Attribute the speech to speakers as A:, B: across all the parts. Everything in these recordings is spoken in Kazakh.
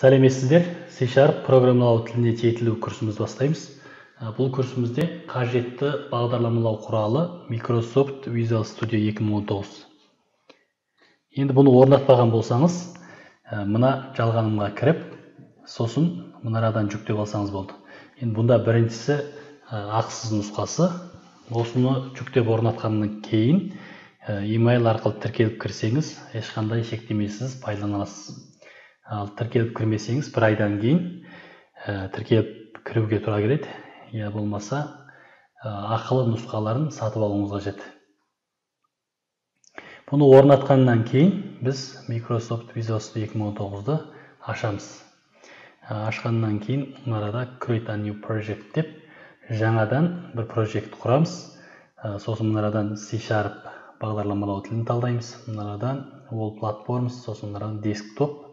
A: сәлеметсіздер c sharp программалау тіліне жетілу курсымызды бастаймыз. Ә, бұл курсымызде қажетті бағдарламалау құралы microsoft visual studio 2019 енді бұны орнатпаған болсаңыз ә, мына жалғанымға кіріп сосын мұнарадан жүктеп алсаңыз болды. Енді бұнда біріншісі ә, ақысыз нұсқасы. Осыны жүктеп орнатқаннан кейін email арқылы тіркеліп кірсеңіз ешқандай шектемесіз пайдалана аласыз ал тіркеліп кірмесеңіз бір айдан кейін ә, тіркеліп кіруге тура келеді. Я болмаса ә, ақылы нұсқаларын сатып алуыңыз қажет. Бұны орнатқаннан кейін біз microsoft studio 2019-ды ашамыз. Ә, ашқаннан кейін мына create a new project деп жаңадан бір project құрамыз. Сосын мынарадан c sharp бағдарламалау тілін талдаймыз. Мынарадан ол platforms сосын desktop ә,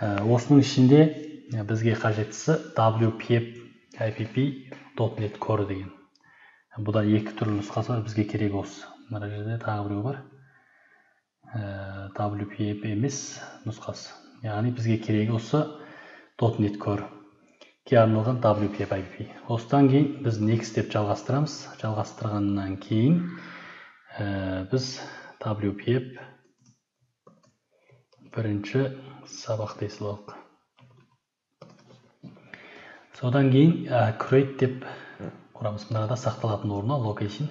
A: осының ішінде бізге қажеттісі wpf app net core деген. Бұда екі түрлі нұсқасы бар бізге керек осы. Мына жерде тағы біреу бар. Wpf емес нұсқасы. Яғни бізге керегі осы net core ге арналған wpf app осыдан кейін біз next деп жалғастырамыз. Жалғастырғаннан кейін біз wpf бірінші сабақ дей салайық содан кейін ә, create деп құрамыз мынада сақталатын орны location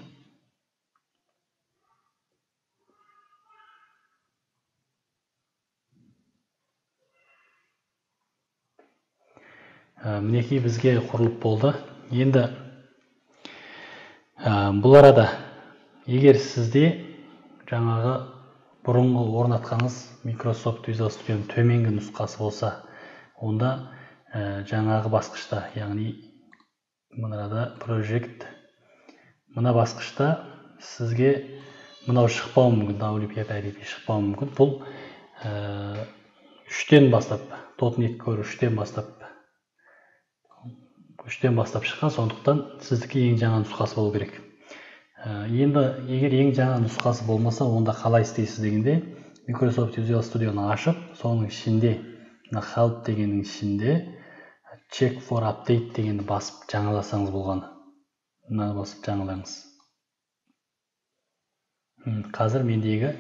A: ә, мінекей бізге құрылып болды. Енді ә, бұл арада егер сізде жаңағы бұрынғы орнатқаныңыз Microsoft Visual Studioның төменгі нұсқасы болса онда ә, жаңағы басқышта яғни мынада project. Мына басқышта сізге мынау шықпауы мүмкін wpf шықпауы мүмкін. Бұл ә, үштен бастап net core үштен бастап үштен бастап шыққан сондықтан сіздікі ең жаңа нұсқасы болу керек. Енді егер ең жаңа нұсқасы болмаса онда қалай істейсіз дегенде Microsoft Visual Studio'ны ашып соның ішінде мына help дегеннің ішінде check for update дегенді басып жаңаласаңыз болғаны мынаны басып жаңалаңыз. Қазір мендегі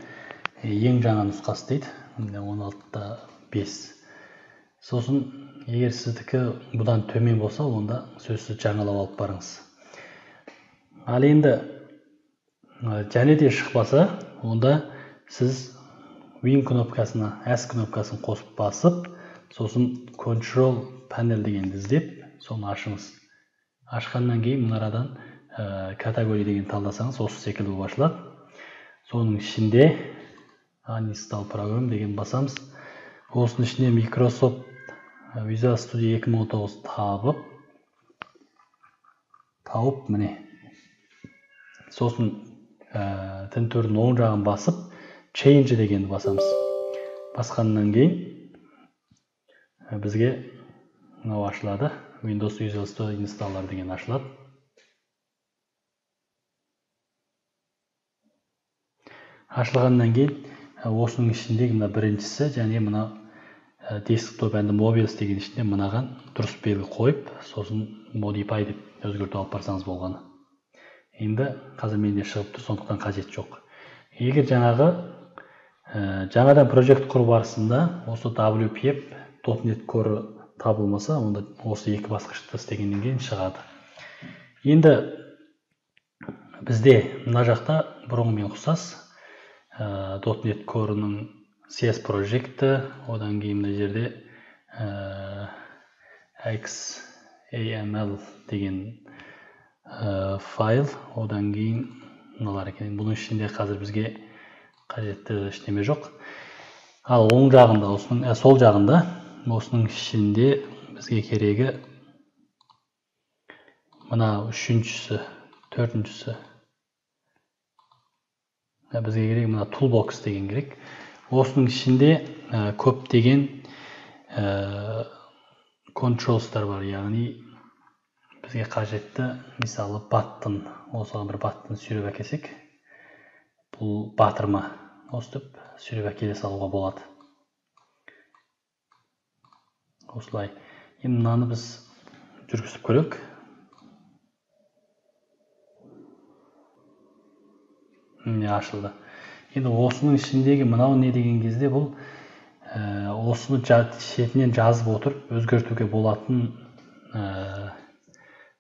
A: ең жаңа нұсқасы дейді. Он алтыда бес. Сосын егер сіздікі бұдан төмен болса онда сөзсіз жаңалап алып барыңыз. Ал енді және де шықпаса онда сіз win кнопкасына s кнопкасын қосып басып сосын control панель дегенді іздеп соны ашыңыз. Ашқаннан кейін мынарадан ә, категория деген талдасаңыз осы секілді болып ашылады. Соның ішінде uninstall program деген басамыз. Осының ішіне Microsoft Visual Studio 2019 табып тауып міне. Сосын ә, тінтөрдің оң жағын басып change дегенді басамыз. Басқаннан кейін бізге мынау ашылады. Windows visual studio installer деген ашылады. Ашылғаннан кейін осының ішіндегі мына біріншісі және мына десктоп әнді mobiles деген ішінде мынаған дұрыс белгі қойып сосын modify деп өзгертіп алып барсаңыз болғаны. Енді қазір менде шығып тұр сондықтан қажет жоқ. Егер жаңағы ә, жаңадан проект құру барысында осы wpf net core табылмаса онда осы екі басқышты істегеннен кейін шығады. Енді бізде мына жақта бұрынғымен ұқсас ә, .NET Core-ның CS прожекті одан кейін мына жерде ә, XAML деген файл одан кейін мыналар екен бұның ішінде қазір бізге қажетті ештеме жоқ. Ал оң жағында осының ә, сол жағында осының ішінде бізге керегі мына үшіншісі төртіншісі бізге керек мына тулбокс деген керек. Осының ішінде ә, көптеген ә, контролстар бар. Яғни бізге қажетті мысалы баттын осыған бір баттын сүйреп әкелсек бұл батырма өстіп сүйреп әкеле салуға болады. Осылай. Енді мынаны біз жүргізіп көрейік міне ашылды. Енді осының ішіндегі мынау не деген кезде бұл ә, осыны шетінен жазып отырып өзгертуге болатын ә,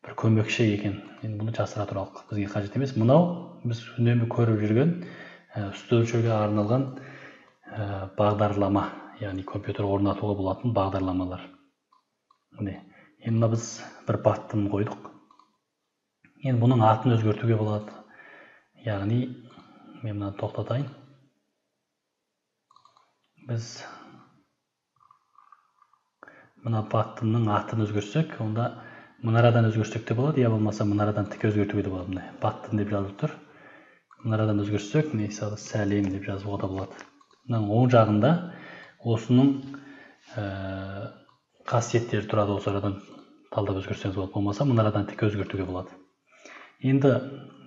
A: бір көмекші екен. Енді бұны жасыра тұралық бізге қажет емес. Мынау біз үнемі көріп жүрген ә, арналған ә, бағдарлама яғни компьютер орнатуға болатын бағдарламалар. Міне енді мына біз бір баттын қойдық. Енді бұның атын өзгертуге болады. Яғни мен мынаны тоқтатайын. Біз мына баттынның атын өзгертсек онда мұнарадан өзгертсек те болады я болмаса мұнарадан тіке өзгертуге де болады міне баттын деп жазылып тұр мұнарадан өзгертсек мысалы сәлем деп жазуға да болады мынаның оң жағында осының ә, қасиеттері тұрады осы арадан талдап өзгертсеңіз болады болмаса мұнарадан тіке өзгертуге болады енді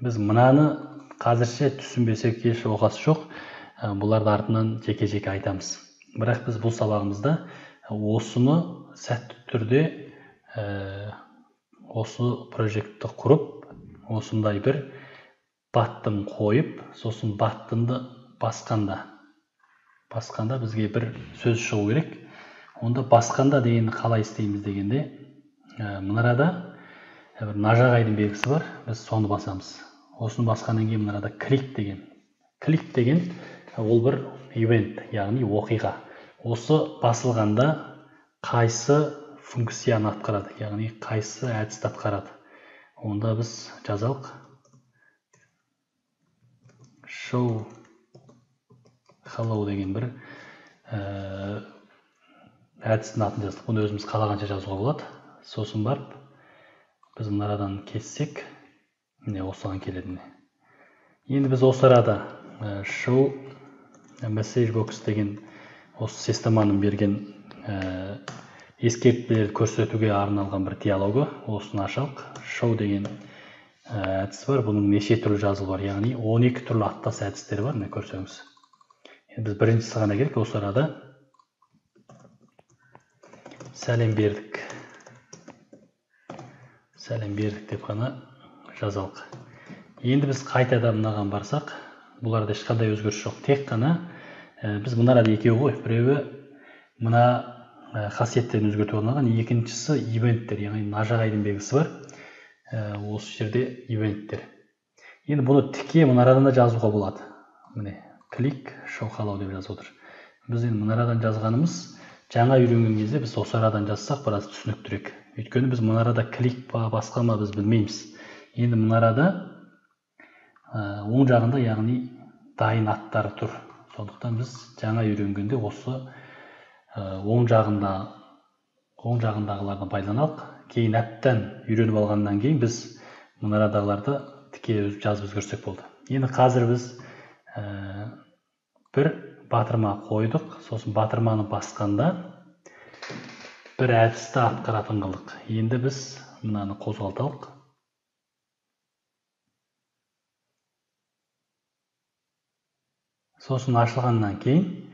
A: біз мынаны қазірше түсінбесек еш оқасы жоқ бұларды артынан жеке жеке айтамыз бірақ біз бұл сабағымызда осыны сәтті түрде ә, осы прожектті құрып осындай бір баттын қойып сосын баттынды басқанда. Басқанда бізге бір сөз шығу керек. Онда басқанда дегенді қалай істейміз дегенде ә, мынарада бір нажағайдың белгісі бар біз соны басамыз. Осыны басқаннан кейін мына клик деген. Клик деген ол бір ивент яғни оқиға. Осы басылғанда қайсы функцияны атқарады яғни қайсы әдісті атқарады. Онда біз жазалық. Show hello деген бір ә, әдістің атын жаздық. Бұны өзіміз қалағанша жазуға болады. Сосын барып біз мынарадан кессек. Міне осыған келеді міне. Енді біз осы арада ә, show message box деген осы системаның берген ә, ескертпелерді көрсетуге арналған бір диалогы. Осыны ашалық. Show деген ә, әдіс бар. Бұның неше түрлі жазылу бар. Яғни 12 түрлі аттас әдістері бар. Міне көрсеңіз. Біз біріншісі ғана керек осы арада сәлем бердік. Сәлем бердік деп қана жазалық. Енді біз қайтадан мынаған барсақ бұларда ешқандай өзгеріс жоқ. Тек қана ә, біз мынарада екеуі ғой. Біреуі мына қасиеттерін өзгертуге арналған екіншісі ивенттер яғни нажағайдың белгісі бар. Ә, осы жерде ивенттер. Енді бұны тіке мұнарадан да жазуға болады. Міне клик шоқалау деп жазып отыр. Біз енді мұнарадан жазғанымыз жаңа үйренген кезде біз осы арадан жазсақ біраз түсініктірек өйткені біз мұнарада клик па басқа ма біз білмейміз. Енді мұнарада ә, оң жағында яғни дайын аттар тұр. Сондықтан біз жаңа үйренгенде осы оң жағында оң жағындағыларды пайдаланалық кейін әбден үйреніп алғаннан кейін біз мұнарадағыларды тіке жазып өзгерсек болды. Енді қазір біз ә, бір батырма қойдық. Сосын батырманы басқанда бір әдісті атқаратын қылдық. Енді біз мынаны қозғалталық. Сосын ашылғаннан кейін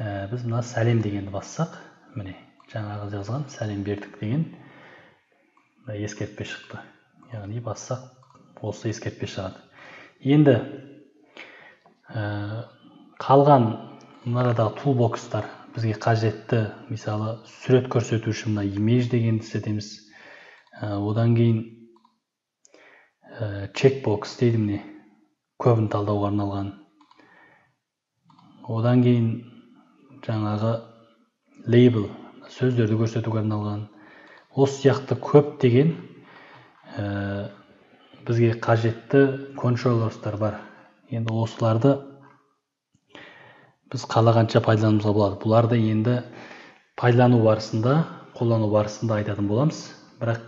A: ә, біз мына сәлем дегенді бассақ міне жаңағы жазған сәлем бердік деген ескертпе шықты. Яғни бассақ осы ескертпе шығады. Енді ә, қалған мынадағы тулбокстар бізге қажетті мысалы сурет көрсету үшін мына имидж дегенді істетеміз. Ә, одан кейін ә, чекбокс дейді міне көбін талдауға арналған. Одан кейін жаңағы лейбл сөздерді көрсетуге арналған. Осы сияқты көптеген ә, бізге қажетті контроллерстар бар. Енді осыларды біз қалағанша пайдалануымызға болады. Бұларды енді пайдалану барысында қолдану барысында айтатын боламыз. Бірақ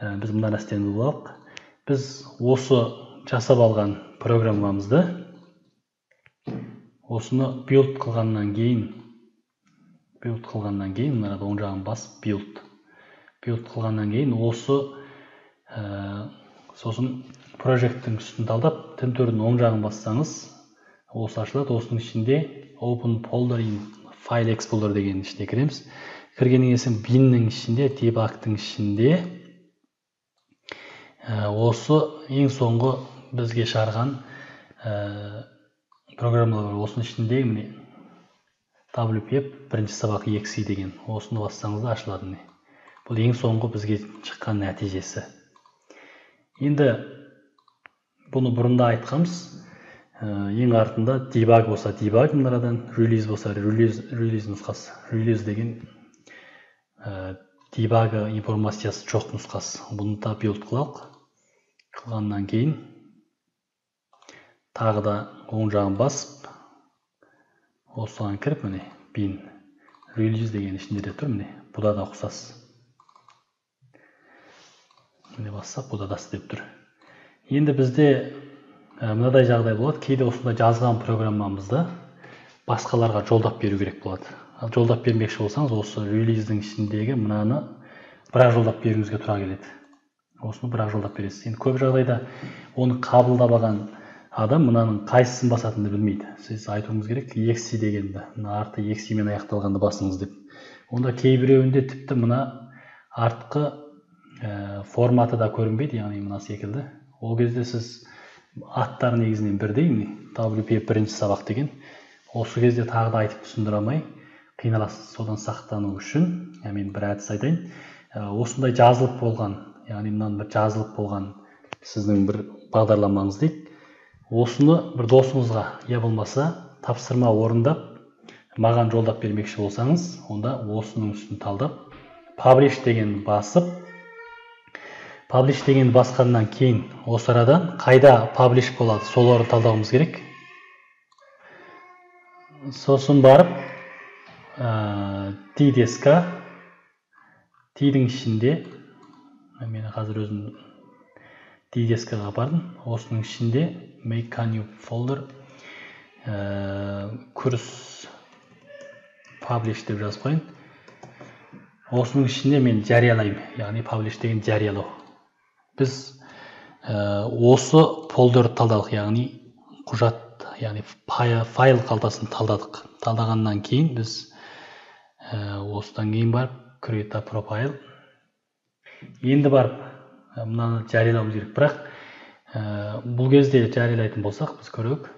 A: ә, біз мына нәрсені біліп біз осы жасап алған программамызды осыны билд қылғаннан кейін билд қылғаннан кейін мына оң жағын бас билд билд қылғаннан кейін осы ә, сосын прожекттің үстін талдап тінтөрдің оң жағын бассаңыз осы ашылады. Осының ішінде open folder in file explorer дегеннің ішіне кіреміз. Кіргеннен кейін биннің ішінде дебагтың ішінде ә, осы ең соңғы бізге шығарған ә, программалар осының ішінде міне wpf бірінші сабақ exe деген осыны бассаңыз да ашылады міне бұл ең соңғы бізге шыққан нәтижесі енді бұны бұрында айтқанбыз ең артында дебаг болса дебаг мынадан релиз болса релиз релиз нұсқасы релиз деген ә, дебага информациясы жоқ нұсқасы бұны да билд қылалық қылғаннан кейін тағы да оң жағын басып осыған кіріп міне бин релиз деген ішінде де тұр міне бұда да ұқсас. Міне бассақ бұда да істеп тұр. Енді бізде ә, мынадай жағдай болады. Кейде осындай жазған программамызды басқаларға жолдап беру керек болады. Ал жолдап бермекші болсаңыз осы релиздің ішіндегі мынаны бірақ жолдап беруіңізге тура келеді. Осыны бірақ жолдап бересіз. Енді көп жағдайда оны қабылдап алған адам мынаның қайсысын басатынын білмейді. Сіз айтуыңыз керек екси дегенді. Мына арты ексимен аяқталғанды басыңыз деп. Онда кейбіреуінде тіпті мына артқы ә, форматы да көрінбейді яғни мына секілді. Ол кезде сіз аттар негізінен бірдей wp бірінші сабақ деген. Осы кезде тағы да айтып түсіндіре алмай қиналасыз содан сақтану үшін мен бір әдіс айтайын. Ә, осындай жазылып болған яғни мынаның бір жазылып болған сіздің бір бағдарламаңыз дейік осыны бір досыңызға я болмаса тапсырма орындап маған жолдап бермекші болсаңыз онда осының үстін талдап паблиш деген басып паблиш деген басқаннан кейін осы арадан қайда паблиш болады сол орын талдауымыз керек. Сосын барып ә, тидеск тидің ішінде мен қазір өзім дидескаға бардым осының ішінде make a new folder ә, курс publish деп жазып қояйын. Осының ішінде мен жариялаймын. Яғни publish деген жариялау. Біз ә, осы фолдерді талдадық. Яғни құжат яғни файл қалтасын талдадық. Талдағаннан кейін біз ә, осыдан кейін барып create a profile. Енді барып мынаны жариялауымыз керек. Бірақ ә, бұл кезде жариялайтын болсақ біз көрейік.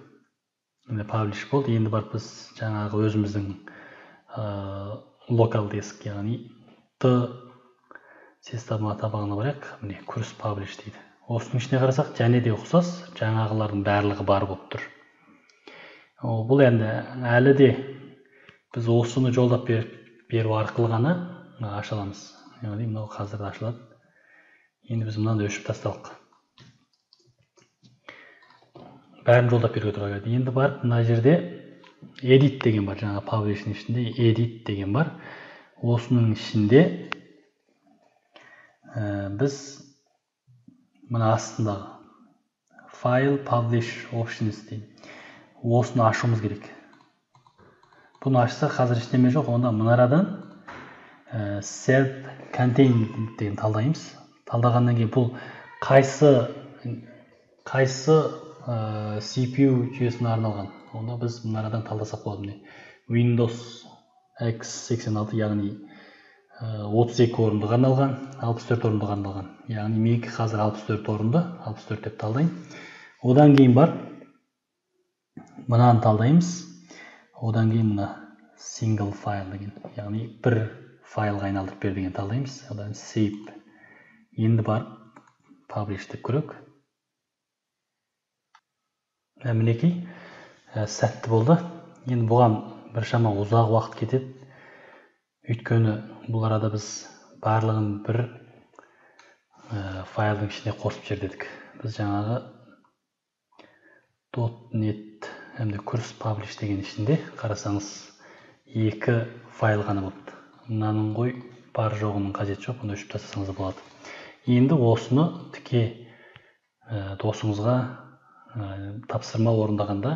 A: Міне паблиш болды. Енді барып біз жаңағы өзіміздің ә, локал диск яғни т система табағына барайық. Міне курс паблиш дейді. Осының ішіне қарасақ және де ұқсас жаңағылардың барлығы бар болып тұр. Бұл енді әлі де біз осыны жолдап беру арқылы ғана аша аламыз яғни мынау қазір ашылады. Енді біз мынаны өшіріп тасталық бәрін жолдап беруге тура келеді енді барып мына жерде edit деген бар. Жаңағы паблишның ішінде edit деген бар. Осының ішінде ә, біз мына астындағы файл publish options дейді осыны ашуымыз керек. Бұны ашса қазір ештеме жоқ. Онда мынарадан ә, self контейн деген талдаймыз. Талдағаннан кейін бұл қайсы қайсы ә, CPU жүйесіне арналған? Онда біз мынарадан талдасақ болады міне. Windows X86 яғни ә, 32 орындыға арналған 64 орындыға арналған. Яғни менікі қазір 64 орынды 64 деп талдаймын одан кейін бар мынаны талдаймыз. Одан кейін мына single file деген яғни бір файлға айналдырып бер деген талдаймыз. Одан save енді барып publish деп көрейік. Мінекей ә, сәтті болды. Енді бұған біршама ұзақ уақыт кетеді. Өйткені бұл арада біз барлығын бір ә, файлдың ішіне қосып жібер дедік. Біз жаңағы .net әмді курс паблиш деген ішінде қарасаңыз екі файл ғана болды мынаның ғой бар жоғының қажеті жоқ бұны өшіріп тастасаңыз болады. Енді осыны тіке ә, досыңызға ә, тапсырма орындағанда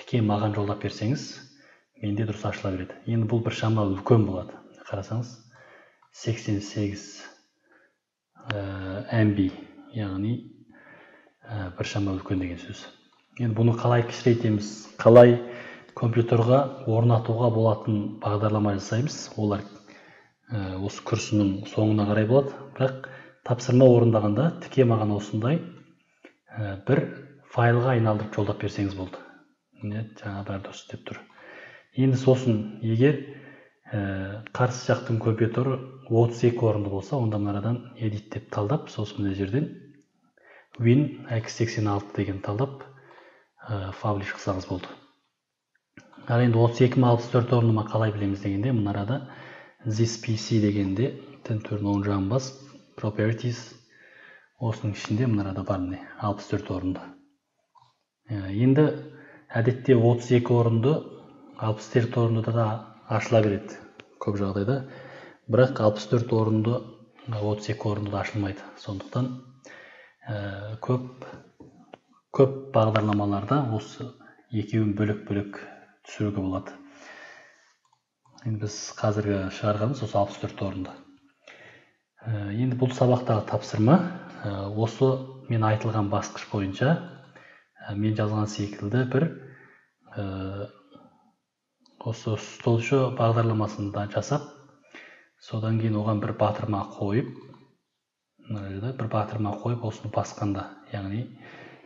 A: тіке маған жолдап берсеңіз менде дұрыс ашыла береді. Енді бұл біршама үлкен болады. Қарасаңыз 88 ә, MB яғни ә, біршама үлкен деген сөз. Енді бұны қалай кішірейтеміз? Қалай компьютерға орнатуға болатын бағдарлама жасаймыз? Олар ә, осы күрсіннің соңына қарай болады. Бірақ тапсырма орындағанда тіке маған осындай ә, бір файлға айналдырып жолдап берсеңіз болды. Міне жаңа дұрыс істеп тұр. Енді сосын егер ә, қарсы жақтың компьютері 32 орынды болса онда мынадан edit деп талдап сосын мына жерден win x86 деген талдап ә, фаблиш қылсаңыз болды. Ал енді 32 ма 64 орынды ма қалай білеміз дегенде мына арада this pc дегенде тінтөрдің оң жағын бас properties. Осының ішінде мына арада бар міне 64 орынды. Енді әдетте 32 орынды 64 орынды да ашыла береді көп жағдайда. Бірақ 64 орынды 32 орынды да ашылмайды. Сондықтан ә, көп көп бағдарламаларда осы екеуін бөлек бөлек түсіруге болады. Енді біз қазіргі шығарғанымыз осы 64 орынды. Енді бұл сабақтағы тапсырма ә, осы мен айтылған басқыш бойынша ә, мен жазған секілді бір осы столшы бағдарламасын да жасап содан кейін оған бір батырма қойып мына бір батырма қойып осыны басқанда яғни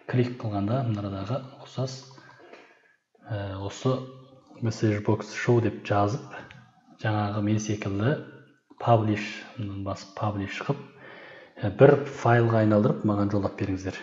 A: клик қылғанда мынадағы ұқсас осы месседж бокс шоу деп жазып жаңағы мен секілді паблиш басып паблиш қылып бір файлға айналдырып маған жолдап беріңіздер.